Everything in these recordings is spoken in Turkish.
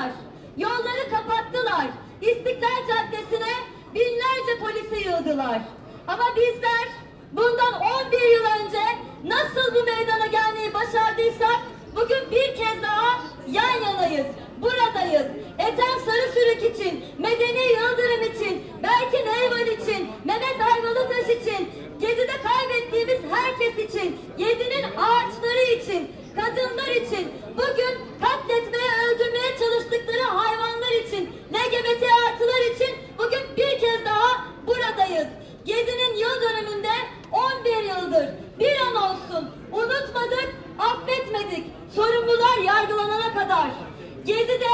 bastılar. Yolları kapattılar. İstiklal Caddesi'ne binlerce polisi yığdılar. Ama bizler bundan 11 yıl önce nasıl bu meydana gelmeyi başardıysak bugün bir kez daha yan yanayız. Buradayız. Ethem Sarısürük için, Medeni Yıldırım için, Berkin Eyvan için, Mehmet Ayvalıtaş için, Gezi'de kaybettiğimiz herkes için, Gezi'nin yıl dönümünde 11 yıldır bir an olsun unutmadık, affetmedik. Sorumlular yargılanana kadar. Gezi'de,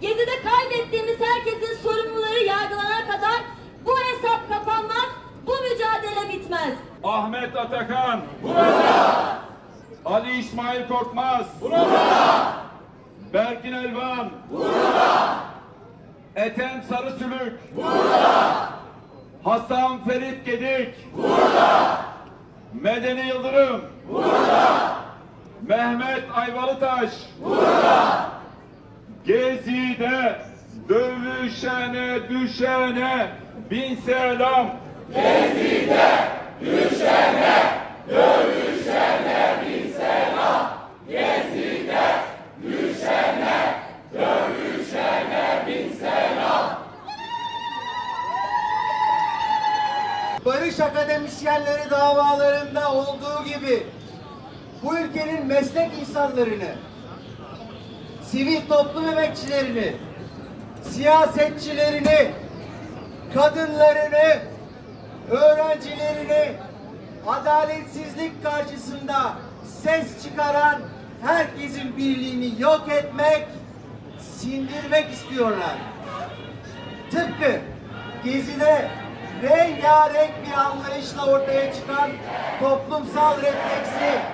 Gezi'de kaybettiğimiz herkesin sorumluları yargılanana kadar bu hesap kapanmaz, bu mücadele bitmez. Ahmet Atakan. Burada. Ali İsmail Korkmaz. Burada. Berkin Elvan. Burada. Ethem Sarısülük. Burada. Hasan Ferit Gedik. Burada. Medeni Yıldırım. Burada. Mehmet Ayvalıtaş. Burada. Gezi'de dövüşene düşene bin selam. Barış akademisyenleri davalarında olduğu gibi bu ülkenin meslek insanlarını, sivil toplum emekçilerini, siyasetçilerini, kadınlarını, öğrencilerini adaletsizlik karşısında ses çıkaran herkesin birliğini yok etmek, sindirmek istiyorlar. Tıpkı Gezi'de rengarenk bir anlayışla ortaya çıkan toplumsal refleksi